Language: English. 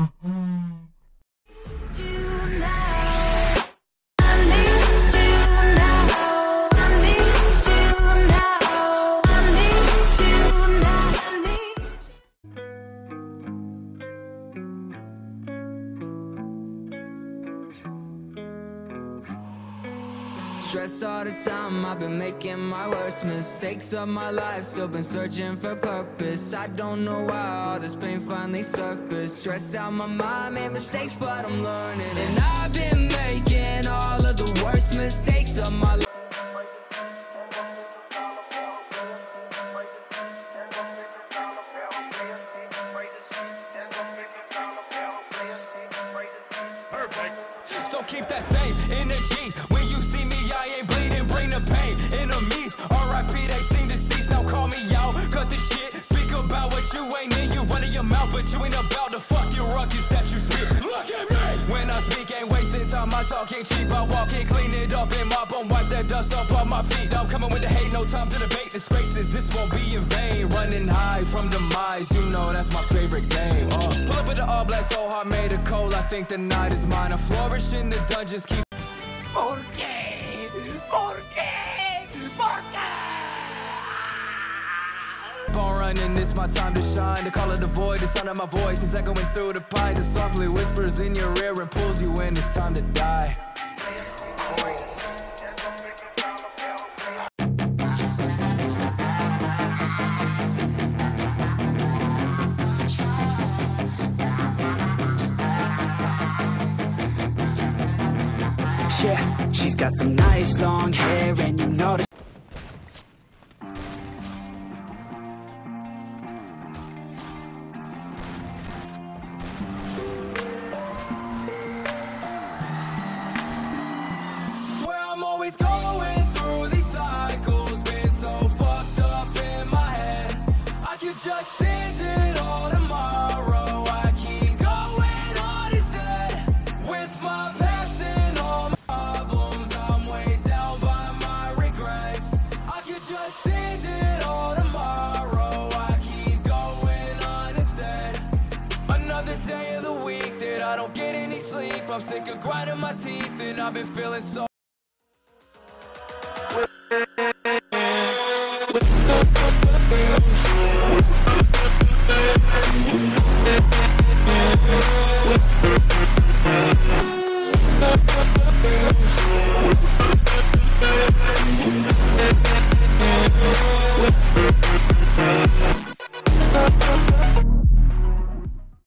Mm-hmm. Stressed all the time, I've been making my worst mistakes of my life. Still been searching for purpose. I don't know why all this pain finally surfaced. Stressed out my mind, made mistakes, but I'm learning. And I've been making all of the worst mistakes of my life. Perfect. So keep that same energy. When you see me, I ain't bleeding, bring the pain. Enemies, RIP, they seem deceased. Now call me out, cut the shit. Speak about what you ain't in. You running your mouth, but you ain't about the fucking ruckus that you spit. Look at me! When I speak, ain't wasting time. I talk ain't cheap. I walk in, clean it up, in mop on, wipe that dust off of my feet. I'm coming with the hate, no time to debate disgraces. This won't be in vain. Running high from demise, you know that's my favorite game. Uh, pull up with the all black, so hard, made of cold. I think the night is mine. I flourish in the dungeons, keep. ¿Por qué? ¿Por qué? ¿Por qué? on running, it's my time to shine. The call of the void, the sound of my voice is echoing through the pines. It softly whispers in your ear and pulls you in. It's time to die. Yeah, she's got some nice long hair, and you know that. Swear I don't get any sleep. I'm sick of grinding my teeth, and I've been feeling so.